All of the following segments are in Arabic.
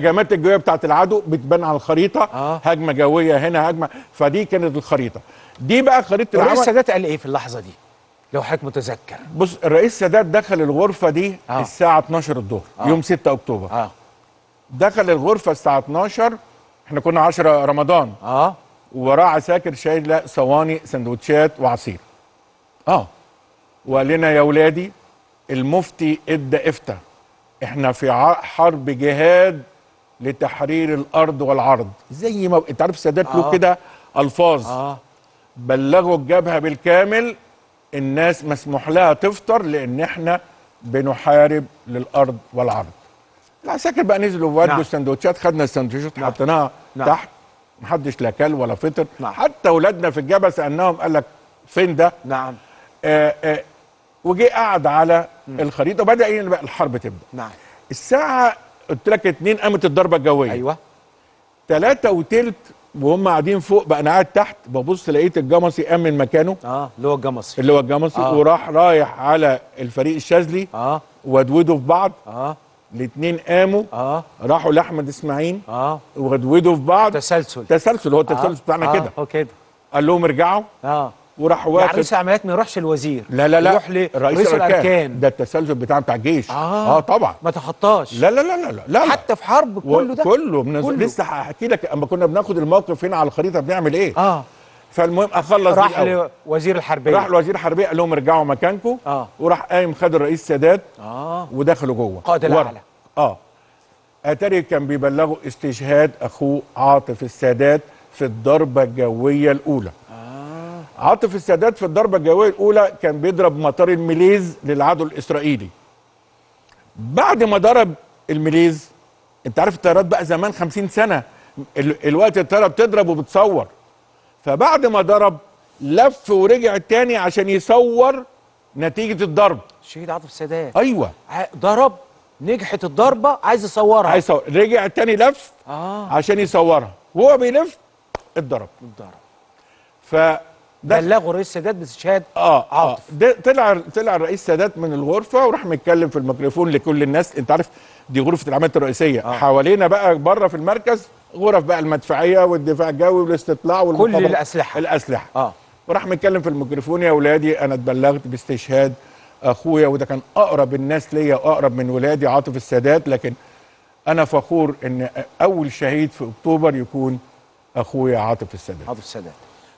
الهجمات الجوية بتاعت العدو بتبان على الخريطة. آه. هجمة جوية هنا هجمة. فدي كانت الخريطة. دي بقى خريطة الرئيس العمل. السادات قال إيه في اللحظة دي؟ لو حضرتك متذكر بص الرئيس سادات دخل الغرفة دي آه. الساعة 12 الظهر آه. يوم 6 أكتوبر. آه. دخل الغرفة الساعة 12 إحنا كنا 10 رمضان. آه. وراه عساكر شايله صواني سندوتشات وعصير. آه. وقال لنا يا ولادي المفتي إدى افتى إحنا في حرب جهاد لتحرير الأرض والعرض. زي ما انت عارف السادات له آه. كده ألفاظ. آه. بلغوا الجبهة بالكامل الناس مسموح لها تفطر لأن إحنا بنحارب للأرض والعرض. العساكر بقى نزلوا وودوا نعم. السندوتشات خدنا السندوتشات نعم. حطيناها نعم. تحت. محدش لا كل ولا فطر. نعم. حتى اولادنا في الجبهة سألناهم قال لك فين ده؟ نعم. آه آه وجي قعد على الخريطة وبدأ بقى الحرب تبدأ. نعم. الساعة قلت لك اتنين قامت الضربة الجوية. أيوه. تلاتة وتلت وهم قاعدين فوق بقى أنا قاعد تحت ببص لقيت الجمصي قام من مكانه. آه اللي هو الجمصي اللي هو الجمصي آه. وراح رايح على الفريق الشاذلي. آه. ودودوا في بعض. آه. الاثنين قاموا. آه. راحوا لأحمد إسماعيل. آه. ودودوا في بعض. تسلسل. تسلسل هو التسلسل بتاعنا آه، كده. هو كده قال لهم ارجعوا. آه. وراح يعني واخد رئيس العمليات ما يروحش الوزير لا لا لا. يروح لرئيس الأركان. ده التسلسل بتاعنا بتاع الجيش. آه. آه طبعا. ما تخطاش. لا لا لا لا لا. حتى في حرب كله ده. كله من كله. لسه هحكي لك أما كنا بناخد الموقف هنا على الخريطة بنعمل إيه. آه. فالمهم أخلص راح. لوزير الحربية. راح لوزير الحربية قال لهم ارجعوا مكانكم. آه. وراح قايم خد الرئيس سادات آه. ودخلوا جوه. قائد ورا. الأعلى. آه. أتاري كان بيبلغوا استشهاد أخوه عاطف السادات في الضربة الجوية الأولى. آه عاطف السادات في الضربة الجوية الأولى كان بيضرب مطار الميليز للعدو الإسرائيلي. بعد ما ضرب الميليز أنت عارف الطيارات بقى زمان 50 سنة ال- الوقت الطيارة بتضرب وبتصور. فبعد ما ضرب لف ورجع تاني عشان يصور نتيجة الضرب. الشهيد عاطف السادات. أيوه. ضرب نجحت الضربة عايز يصورها. عايز يصور. رجع تاني لف آه. عشان يصورها. وهو بيلف اتضرب. الضرب ف بلغوا رئيس السادات باستشهاد آه آه. عاطف. ده طلع طلع الرئيس سادات من الغرفة وراح متكلم في الميكروفون لكل الناس. انت عارف دي غرفة العمليات الرئيسية. آه. آه. حوالينا بقى بره في المركز غرف بقى المدفعية والدفاع الجوي والاستطلاع والمخابرات الأسلحة. الأسلحة. آه. وراح متكلم في الميكروفون يا ولادي أنا اتبلغت باستشهاد أخويا. وده كان أقرب الناس ليا واقرب من ولادي عاطف السادات. لكن أنا فخور إن أول شهيد في أكتوبر يكون أخويا عاطف السادات. عاطف السادات.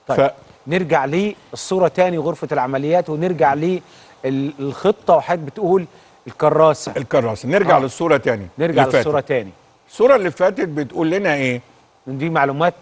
طيب. نرجع للصوره تاني غرفة العمليات ونرجع للخطه وحضرتك بتقول الكراسة الكراسة نرجع آه. للصورة تاني نرجع. للصورة تاني الصورة اللي فاتت بتقول لنا إيه دي معلومات